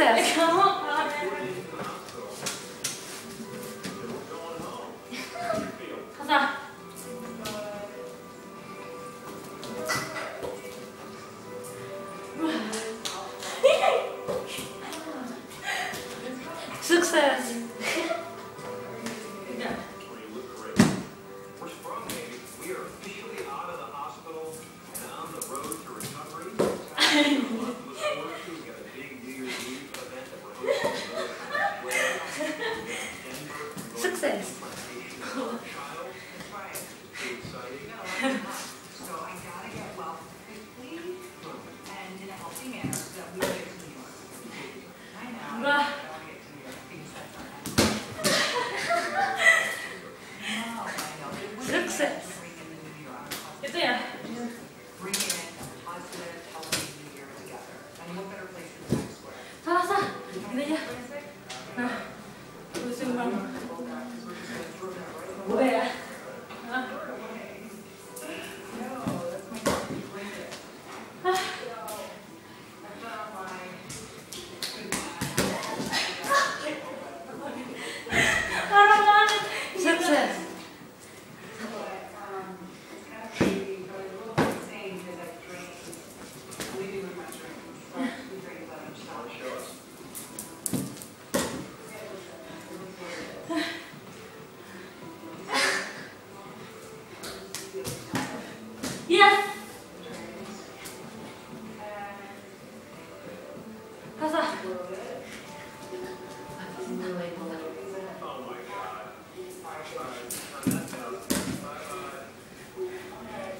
princess. Come on. 가자. Success. six. Gitu ya? Salah sah, gini aja. Nah, lurusin bang. Boleh ya? 朝こ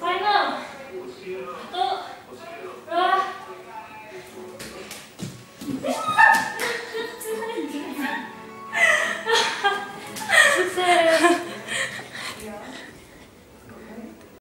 れな